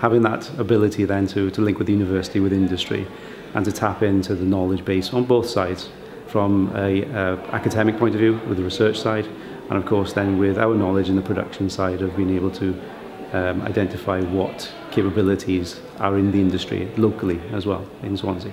having that ability then to, to link with the university, with industry, and to tap into the knowledge base on both sides, from a uh, academic point of view, with the research side, and of course then with our knowledge in the production side of being able to um, identify what capabilities are in the industry locally as well in Swansea.